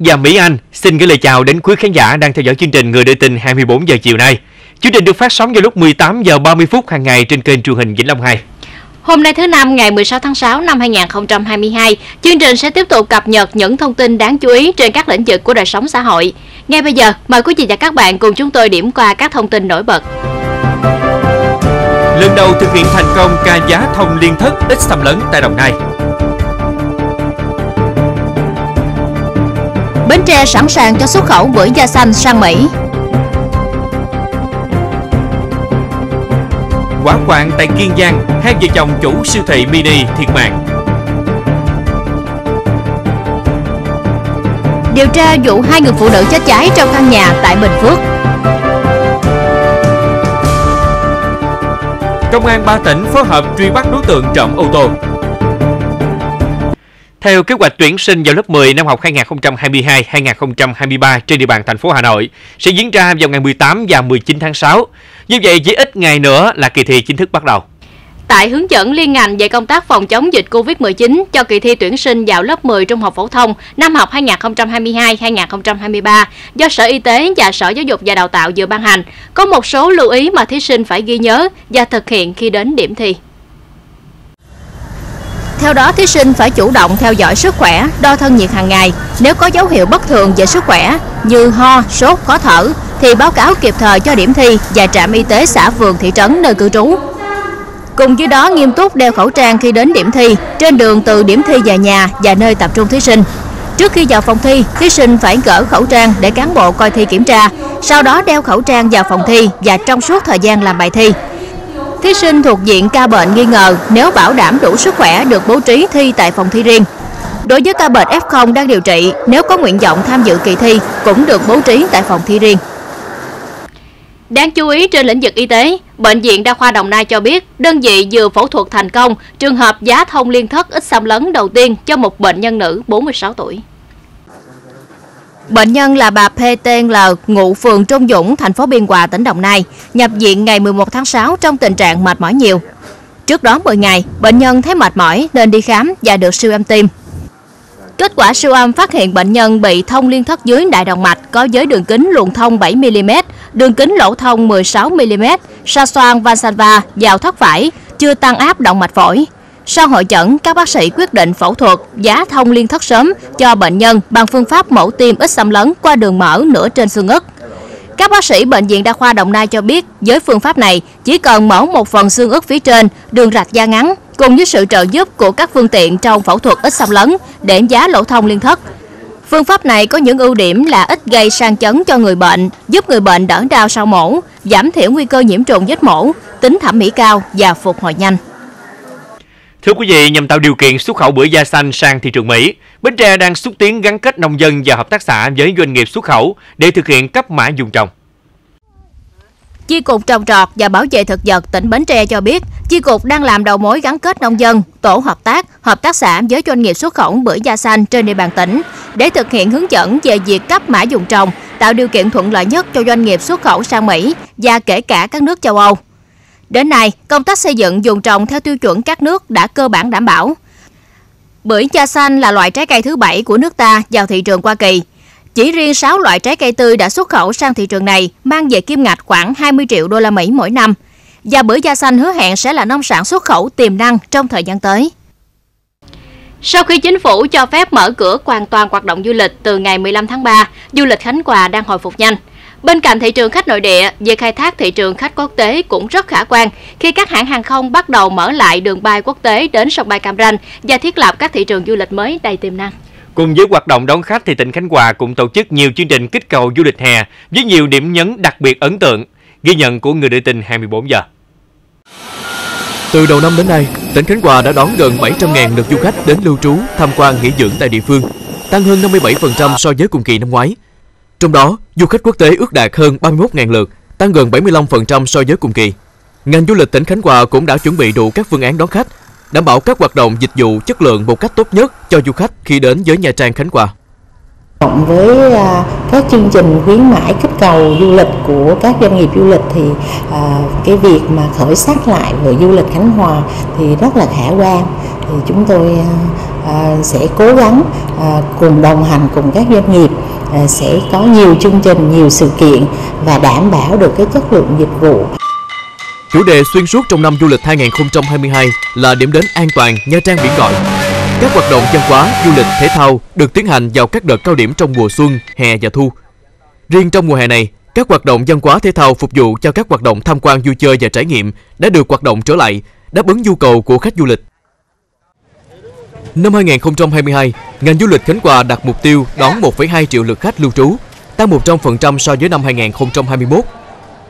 Và Mỹ Anh xin gửi lời chào đến quý khán giả đang theo dõi chương trình Người đưa tin 24 giờ chiều nay. Chương trình được phát sóng vào lúc 18 giờ 30 phút hàng ngày trên kênh truyền hình Vĩnh Long 2. Hôm nay thứ năm ngày 16 tháng 6 năm 2022, chương trình sẽ tiếp tục cập nhật những thông tin đáng chú ý trên các lĩnh vực của đời sống xã hội. Ngay bây giờ, mời quý vị và các bạn cùng chúng tôi điểm qua các thông tin nổi bật. Lần đầu thực hiện thành công ca giá thông liên thất ít xâm lấn tại Đồng Nai. Bến Tre sẵn sàng cho xuất khẩu bưởi da xanh sang Mỹ. Quả quạng tại Kiên Giang, hai vợ chồng chủ siêu thị mini thiệt mạng. Điều tra vụ hai người phụ nữ chết cháy trong căn nhà tại Bình Phước. Công an ba tỉnh phối hợp truy bắt đối tượng trộm ô tô. Theo kế hoạch tuyển sinh vào lớp 10 năm học 2022-2023 trên địa bàn thành phố Hà Nội sẽ diễn ra vào ngày 18 và 19 tháng 6. Như vậy chỉ ít ngày nữa là kỳ thi chính thức bắt đầu. Tại hướng dẫn liên ngành về công tác phòng chống dịch COVID-19 cho kỳ thi tuyển sinh vào lớp 10 trung học phổ thông năm học 2022-2023 do Sở Y tế và Sở Giáo dục và Đào tạo vừa ban hành, có một số lưu ý mà thí sinh phải ghi nhớ và thực hiện khi đến điểm thi. Theo đó, thí sinh phải chủ động theo dõi sức khỏe, đo thân nhiệt hàng ngày. Nếu có dấu hiệu bất thường về sức khỏe như ho, sốt, khó thở thì báo cáo kịp thời cho điểm thi và trạm y tế xã phường thị trấn nơi cư trú. Cùng với đó nghiêm túc đeo khẩu trang khi đến điểm thi, trên đường từ điểm thi về nhà và nơi tập trung thí sinh. Trước khi vào phòng thi, thí sinh phải gỡ khẩu trang để cán bộ coi thi kiểm tra, sau đó đeo khẩu trang vào phòng thi và trong suốt thời gian làm bài thi. Thí sinh thuộc diện ca bệnh nghi ngờ nếu bảo đảm đủ sức khỏe được bố trí thi tại phòng thi riêng. Đối với ca bệnh F0 đang điều trị, nếu có nguyện vọng tham dự kỳ thi cũng được bố trí tại phòng thi riêng. Đáng chú ý trên lĩnh vực y tế, Bệnh viện Đa khoa Đồng Nai cho biết đơn vị vừa phẫu thuật thành công trường hợp giá thông liên thất ít xâm lấn đầu tiên cho một bệnh nhân nữ 46 tuổi. Bệnh nhân là bà PTL, ngụ phường Trung Dũng, thành phố Biên Hòa, tỉnh Đồng Nai, nhập viện ngày 11 tháng 6 trong tình trạng mệt mỏi nhiều. Trước đó 10 ngày, bệnh nhân thấy mệt mỏi nên đi khám và được siêu âm tim. Kết quả siêu âm phát hiện bệnh nhân bị thông liên thất dưới đại động mạch có giới đường kính luồn thông 7mm, đường kính lỗ thông 16mm, sa xoan Vansalva vào thất phải, chưa tăng áp động mạch phổi. Sau hội chẩn, các bác sĩ quyết định phẫu thuật giá thông liên thất sớm cho bệnh nhân bằng phương pháp mẫu tim ít xâm lấn qua đường mở nửa trên xương ức. Các bác sĩ Bệnh viện Đa khoa Đồng Nai cho biết, với phương pháp này, chỉ cần mở một phần xương ức phía trên, đường rạch da ngắn, cùng với sự trợ giúp của các phương tiện trong phẫu thuật ít xâm lấn để giá lỗ thông liên thất. Phương pháp này có những ưu điểm là ít gây sang chấn cho người bệnh, giúp người bệnh đỡ đau sau mổ, giảm thiểu nguy cơ nhiễm trùng vết mổ, tính thẩm mỹ cao và phục hồi nhanh. Thưa quý vị, nhằm tạo điều kiện xuất khẩu bưởi da xanh sang thị trường Mỹ, Bến Tre đang xúc tiến gắn kết nông dân và hợp tác xã với doanh nghiệp xuất khẩu để thực hiện cấp mã dùng trồng. Chi cục trồng trọt và bảo vệ thực vật tỉnh Bến Tre cho biết, chi cục đang làm đầu mối gắn kết nông dân, tổ hợp tác, hợp tác xã với doanh nghiệp xuất khẩu bưởi da xanh trên địa bàn tỉnh để thực hiện hướng dẫn về việc cấp mã dùng trồng, tạo điều kiện thuận lợi nhất cho doanh nghiệp xuất khẩu sang Mỹ và kể cả các nước châu Âu. Đến nay, công tác xây dựng dùng trồng theo tiêu chuẩn các nước đã cơ bản đảm bảo. Bưởi da xanh là loại trái cây thứ bảy của nước ta vào thị trường Hoa Kỳ. Chỉ riêng 6 loại trái cây tươi đã xuất khẩu sang thị trường này mang về kim ngạch khoảng 20 triệu đô la Mỹ mỗi năm. Và bưởi da xanh hứa hẹn sẽ là nông sản xuất khẩu tiềm năng trong thời gian tới. Sau khi chính phủ cho phép mở cửa hoàn toàn hoạt động du lịch từ ngày 15 tháng 3, du lịch Khánh Hòa đang hồi phục nhanh. Bên cạnh thị trường khách nội địa, việc khai thác thị trường khách quốc tế cũng rất khả quan khi các hãng hàng không bắt đầu mở lại đường bay quốc tế đến sân bay Cam Ranh và thiết lập các thị trường du lịch mới đầy tiềm năng. Cùng với hoạt động đón khách thì tỉnh Khánh Hòa cũng tổ chức nhiều chương trình kích cầu du lịch hè với nhiều điểm nhấn đặc biệt ấn tượng. Ghi nhận của người đưa tin 24 giờ. Từ đầu năm đến nay, tỉnh Khánh Hòa đã đón gần 700.000 lượt du khách đến lưu trú, tham quan nghỉ dưỡng tại địa phương, tăng hơn 57% so với cùng kỳ năm ngoái. Trong đó, du khách quốc tế ước đạt hơn 31.000 lượt, tăng gần 75% so với cùng kỳ. Ngành du lịch tỉnh Khánh Hòa cũng đã chuẩn bị đủ các phương án đón khách, đảm bảo các hoạt động dịch vụ chất lượng một cách tốt nhất cho du khách khi đến với Nha Trang Khánh Hòa. Cộng với à, các chương trình khuyến mãi kích cầu du lịch của các doanh nghiệp du lịch thì à, cái việc mà khởi sắc lại về du lịch Khánh Hòa thì rất là khả quan. Thì chúng tôi à, sẽ cố gắng cùng đồng hành cùng các doanh nghiệp À, sẽ có nhiều chương trình, nhiều sự kiện và đảm bảo được cái chất lượng dịch vụ. Chủ đề xuyên suốt trong năm du lịch 2022 là điểm đến an toàn Nha Trang biển gọi. Các hoạt động văn hóa, du lịch, thể thao được tiến hành vào các đợt cao điểm trong mùa xuân, hè và thu. Riêng trong mùa hè này, các hoạt động văn hóa thể thao phục vụ cho các hoạt động tham quan vui chơi và trải nghiệm đã được hoạt động trở lại, đáp ứng nhu cầu của khách du lịch. Năm 2022, ngành du lịch Khánh Hòa đặt mục tiêu đón 1,2 triệu lượt khách lưu trú, tăng 100% so với năm 2021.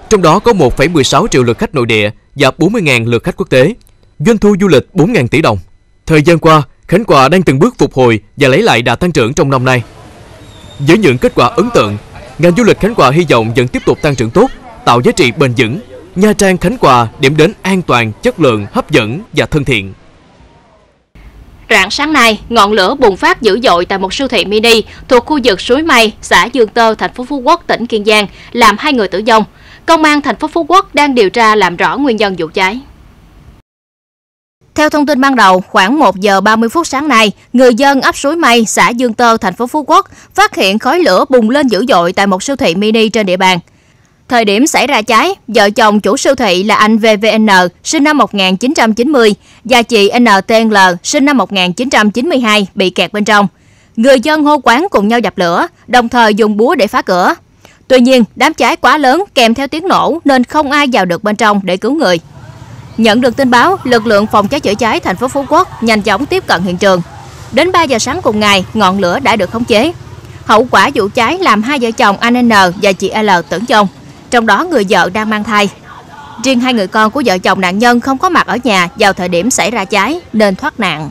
Trong đó có 1,16 triệu lượt khách nội địa và 40.000 lượt khách quốc tế. Doanh thu du lịch 4.000 tỷ đồng. Thời gian qua, Khánh Hòa đang từng bước phục hồi và lấy lại đà tăng trưởng trong năm nay. Với những kết quả ấn tượng, ngành du lịch Khánh Hòa hy vọng vẫn tiếp tục tăng trưởng tốt, tạo giá trị bền vững. Nha Trang Khánh Hòa điểm đến an toàn, chất lượng, hấp dẫn và thân thiện. Rạng sáng nay, ngọn lửa bùng phát dữ dội tại một siêu thị mini thuộc khu vực suối Mây, xã Dương Tơ, thành phố Phú Quốc, tỉnh Kiên Giang, làm hai người tử vong. Công an thành phố Phú Quốc đang điều tra làm rõ nguyên nhân vụ cháy. Theo thông tin ban đầu, khoảng 1 giờ 30 phút sáng nay, người dân ấp Suối Mây, xã Dương Tơ, thành phố Phú Quốc phát hiện khói lửa bùng lên dữ dội tại một siêu thị mini trên địa bàn. Thời điểm xảy ra cháy, vợ chồng chủ siêu thị là anh VVN, sinh năm 1990, và chị NTL, sinh năm 1992, bị kẹt bên trong. Người dân hô quán cùng nhau dập lửa, đồng thời dùng búa để phá cửa. Tuy nhiên, đám cháy quá lớn kèm theo tiếng nổ nên không ai vào được bên trong để cứu người. Nhận được tin báo, lực lượng phòng cháy chữa cháy thành phố Phú Quốc nhanh chóng tiếp cận hiện trường. Đến 3 giờ sáng cùng ngày, ngọn lửa đã được khống chế. Hậu quả vụ cháy làm hai vợ chồng anh N và chị L tử vong, trong đó người vợ đang mang thai. Riêng hai người con của vợ chồng nạn nhân không có mặt ở nhà vào thời điểm xảy ra cháy nên thoát nạn.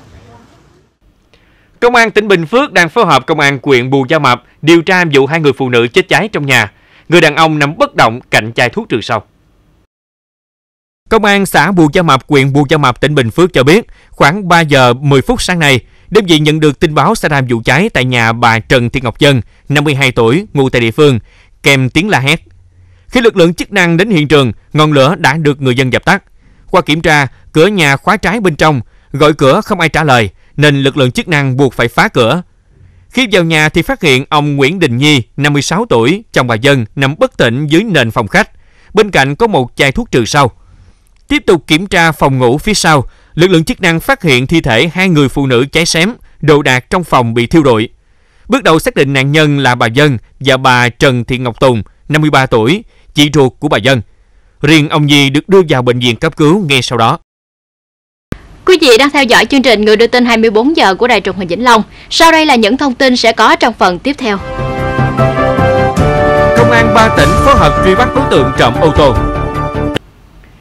Công an tỉnh Bình Phước đang phối hợp công an huyện Bù Gia Mập điều tra vụ hai người phụ nữ chết cháy trong nhà. Người đàn ông nằm bất động cạnh chai thuốc trừ sâu. Công an xã Bù Gia Mập, huyện Bù Gia Mập, tỉnh Bình Phước cho biết, khoảng 3 giờ 10 phút sáng nay, đơn vị nhận được tin báo xảy ra vụ cháy tại nhà bà Trần Thị Ngọc Dân, 52 tuổi, ngụ tại địa phương, kèm tiếng la hét. Khi lực lượng chức năng đến hiện trường, ngọn lửa đã được người dân dập tắt. Qua kiểm tra, cửa nhà khóa trái bên trong, gọi cửa không ai trả lời, nên lực lượng chức năng buộc phải phá cửa. Khi vào nhà thì phát hiện ông Nguyễn Đình Nhi, 56 tuổi, chồng bà Dân, nằm bất tỉnh dưới nền phòng khách. Bên cạnh có một chai thuốc trừ sâu. Tiếp tục kiểm tra phòng ngủ phía sau, lực lượng chức năng phát hiện thi thể hai người phụ nữ cháy xém, đồ đạc trong phòng bị thiêu rụi. Bước đầu xác định nạn nhân là bà Dân và bà Trần Thị Ngọc Tùng, 53 tuổi, chị ruột của bà Dân. Riêng ông Nhi được đưa vào bệnh viện cấp cứu ngay sau đó. Quý vị đang theo dõi chương trình Người đưa tin 24 giờ của Đài truyền hình Vĩnh Long. Sau đây là những thông tin sẽ có trong phần tiếp theo. Công an ba tỉnh phối hợp truy bắt đối tượng trộm ô tô.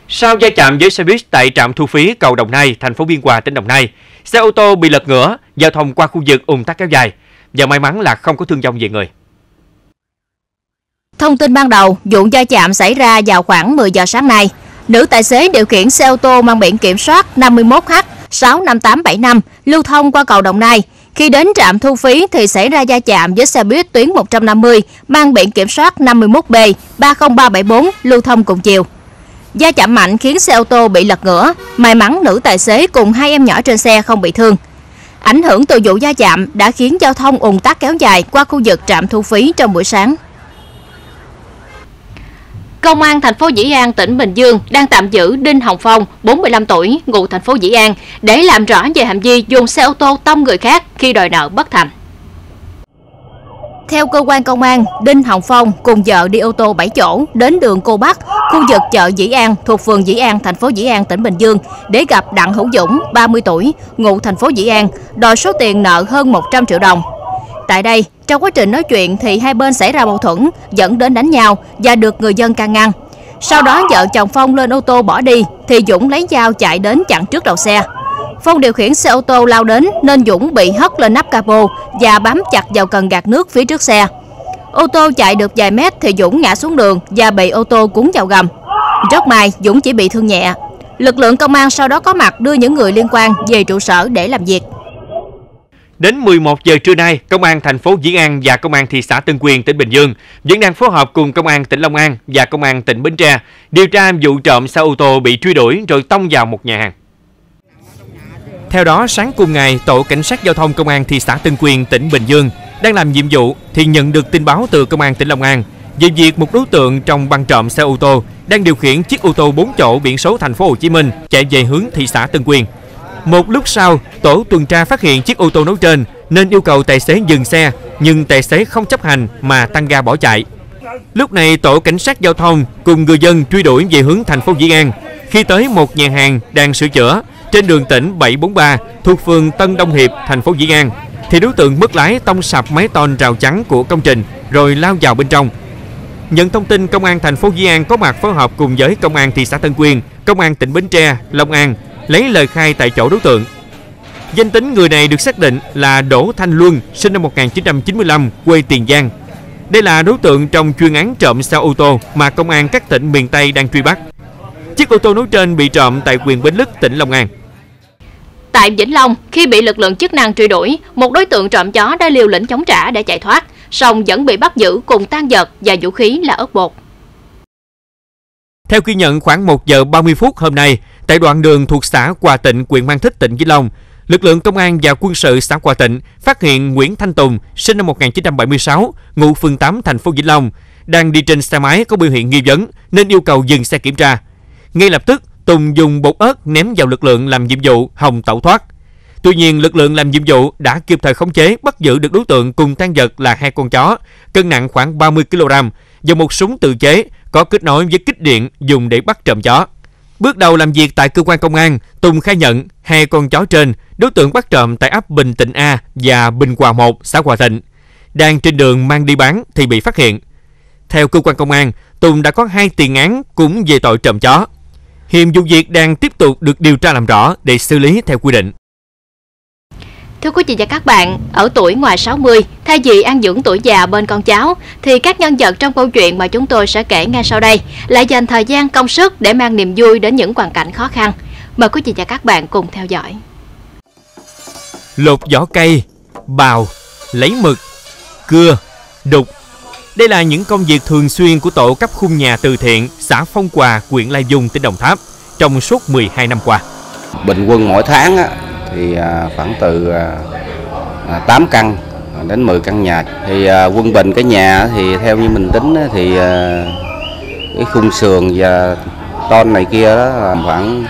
Sau va chạm với xe buýt tại trạm thu phí cầu Đồng Nai, thành phố Biên Hòa, tỉnh Đồng Nai, xe ô tô bị lật ngửa, giao thông qua khu vực ùn tắc kéo dài và may mắn là không có thương vong về người. Thông tin ban đầu, vụ va chạm xảy ra vào khoảng 10 giờ sáng nay. Nữ tài xế điều khiển xe ô tô mang biển kiểm soát 51H 65875 lưu thông qua cầu Đồng Nai. Khi đến trạm thu phí thì xảy ra va chạm với xe buýt tuyến 150 mang biển kiểm soát 51B 30374 lưu thông cùng chiều. Va chạm mạnh khiến xe ô tô bị lật ngửa. May mắn nữ tài xế cùng hai em nhỏ trên xe không bị thương. Ảnh hưởng từ vụ va chạm đã khiến giao thông ùn tắc kéo dài qua khu vực trạm thu phí trong buổi sáng. Công an thành phố Dĩ An, tỉnh Bình Dương đang tạm giữ Đinh Hồng Phong, 45 tuổi, ngụ thành phố Dĩ An để làm rõ về hành vi dùng xe ô tô tông người khác khi đòi nợ bất thành. Theo cơ quan công an, Đinh Hồng Phong cùng vợ đi ô tô 7 chỗ đến đường Cô Bắc, khu vực chợ Dĩ An thuộc phường Dĩ An, thành phố Dĩ An, tỉnh Bình Dương để gặp Đặng Hữu Dũng, 30 tuổi, ngụ thành phố Dĩ An, đòi số tiền nợ hơn 100 triệu đồng. Tại đây, trong quá trình nói chuyện thì hai bên xảy ra mâu thuẫn, dẫn đến đánh nhau và được người dân can ngăn. Sau đó vợ chồng Phong lên ô tô bỏ đi thì Dũng lấy dao chạy đến chặn trước đầu xe. Phong điều khiển xe ô tô lao đến nên Dũng bị hất lên nắp capo và bám chặt vào cần gạt nước phía trước xe. Ô tô chạy được vài mét thì Dũng ngã xuống đường và bị ô tô cuốn vào gầm. Rất may Dũng chỉ bị thương nhẹ. Lực lượng công an sau đó có mặt đưa những người liên quan về trụ sở để làm việc. Đến 11 giờ trưa nay, Công an thành phố Diễn An và Công an thị xã Tân Quyền, tỉnh Bình Dương vẫn đang phối hợp cùng Công an tỉnh Long An và Công an tỉnh Bến Tre điều tra vụ trộm xe ô tô bị truy đuổi rồi tông vào một nhà hàng. Theo đó, sáng cùng ngày, tổ cảnh sát giao thông công an thị xã Tân Quyền tỉnh Bình Dương đang làm nhiệm vụ thì nhận được tin báo từ công an tỉnh Long An về việc một đối tượng trong băng trộm xe ô tô đang điều khiển chiếc ô tô 4 chỗ biển số thành phố Hồ Chí Minh chạy về hướng thị xã Tân Quyền. Một lúc sau, tổ tuần tra phát hiện chiếc ô tô nói trên nên yêu cầu tài xế dừng xe, nhưng tài xế không chấp hành mà tăng ga bỏ chạy. Lúc này, tổ cảnh sát giao thông cùng người dân truy đuổi về hướng thành phố Dĩ An. Khi tới một nhà hàng đang sửa chữa trên đường tỉnh 743 thuộc phường Tân Đông Hiệp, thành phố Dĩ An, thì đối tượng mất lái tông sập máy tôn rào chắn của công trình rồi lao vào bên trong. Nhận thông tin, công an thành phố Dĩ An có mặt phối hợp cùng với công an thị xã Tân Quyên, công an tỉnh Bến Tre, Long An lấy lời khai tại chỗ đối tượng. Danh tính người này được xác định là Đỗ Thanh Luân, sinh năm 1995, quê Tiền Giang. Đây là đối tượng trong chuyên án trộm xe ô tô mà công an các tỉnh miền Tây đang truy bắt. Chiếc ô tô nói trên bị trộm tại quyền Bến Lức, tỉnh Long An. Tại Vĩnh Long, khi bị lực lượng chức năng truy đuổi, một đối tượng trộm chó đã liều lĩnh chống trả để chạy thoát, song vẫn bị bắt giữ cùng tan vật và vũ khí là ớt bột. Theo ghi nhận khoảng 1 giờ 30 phút hôm nay, tại đoạn đường thuộc xã Hòa Tịnh, huyện Mang Thích, tỉnh Vĩnh Long, lực lượng công an và quân sự xã Hòa Tịnh phát hiện Nguyễn Thanh Tùng, sinh năm 1976, ngụ phường 8 thành phố Vĩnh Long, đang đi trên xe máy có biểu hiện nghi vấn nên yêu cầu dừng xe kiểm tra. Ngay lập tức, Tùng dùng bột ớt ném vào lực lượng làm nhiệm vụ hòng tẩu thoát. Tuy nhiên, lực lượng làm nhiệm vụ đã kịp thời khống chế bắt giữ được đối tượng cùng tan vật là hai con chó, cân nặng khoảng 30 kg và một súng tự chế có kết nối với kích điện dùng để bắt trộm chó. Bước đầu làm việc tại cơ quan công an, Tùng khai nhận hai con chó trên đối tượng bắt trộm tại ấp Bình Tịnh A và Bình Hòa 1, xã Hòa Thịnh. Đang trên đường mang đi bán thì bị phát hiện. Theo cơ quan công an, Tùng đã có hai tiền án cũng về tội trộm chó. Hiện vụ việc đang tiếp tục được điều tra làm rõ để xử lý theo quy định. Thưa quý vị và các bạn, ở tuổi ngoài 60, thay vì ăn dưỡng tuổi già bên con cháu, thì các nhân vật trong câu chuyện mà chúng tôi sẽ kể ngay sau đây lại dành thời gian công sức để mang niềm vui đến những hoàn cảnh khó khăn. Mời quý vị và các bạn cùng theo dõi. Lột vỏ cây, bào, lấy mực, cưa, đục. Đây là những công việc thường xuyên của tổ cấp khung nhà từ thiện xã Phong Hòa, huyện Lai Dung, tỉnh Đồng Tháp trong suốt 12 năm qua. Bình quân mỗi tháng á, thì à, khoảng từ à, à, 8 căn đến 10 căn nhà. Thì quân bình cái nhà thì theo như mình tính thì cái khung sườn và ton này kia đó là khoảng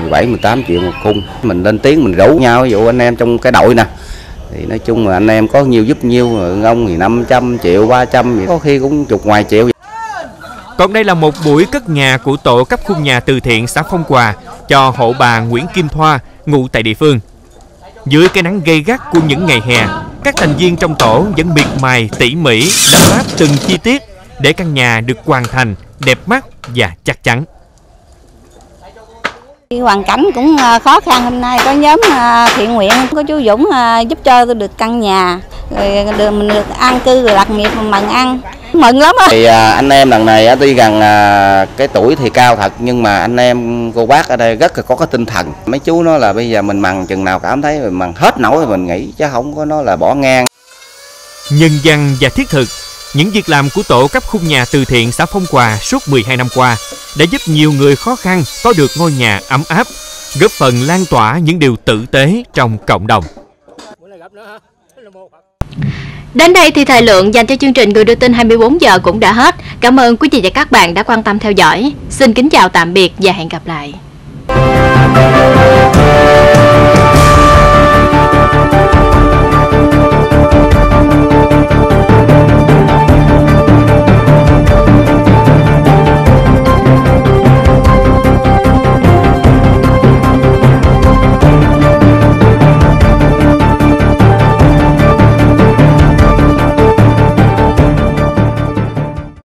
17 18 triệu một khung. Mình lên tiếng mình rủ nhau, ví dụ anh em trong cái đội nè, thì nói chung là anh em có nhiều giúp nhiêu ông thì 500 triệu 300 vậy có khi cũng chục ngoài triệu. Còn đây là một buổi cất nhà của tổ cấp khung nhà từ thiện xã Phong Hòa cho hộ bà Nguyễn Kim Thoa ngụ tại địa phương. Dưới cái nắng gay gắt của những ngày hè, các thành viên trong tổ vẫn miệt mài tỉ mỉ lắp ráp từng chi tiết để căn nhà được hoàn thành đẹp mắt và chắc chắn. Hoàn cảnh cũng à, khó khăn. Hôm nay có nhóm à, thiện nguyện có chú Dũng à, giúp cho tôi được căn nhà rồi được mình được an cư rồi lập nghiệp mừng ăn. Mừng lắm á. Thì anh em lần này á, tuy rằng cái tuổi thì cao thật nhưng mà anh em cô bác ở đây rất là có cái tinh thần. Mấy chú nói là bây giờ mình mằng chừng nào cảm thấy mình mằng hết nổi thì mình nghĩ chứ không có nói là bỏ ngang. Nhân văn và thiết thực, những việc làm của tổ cấp khung nhà từ thiện xã Phong Hòa suốt 12 năm qua đã giúp nhiều người khó khăn có được ngôi nhà ấm áp, góp phần lan tỏa những điều tử tế trong cộng đồng. Đến đây thì thời lượng dành cho chương trình Người đưa tin 24 giờ cũng đã hết. Cảm ơn quý vị và các bạn đã quan tâm theo dõi. Xin kính chào tạm biệt và hẹn gặp lại.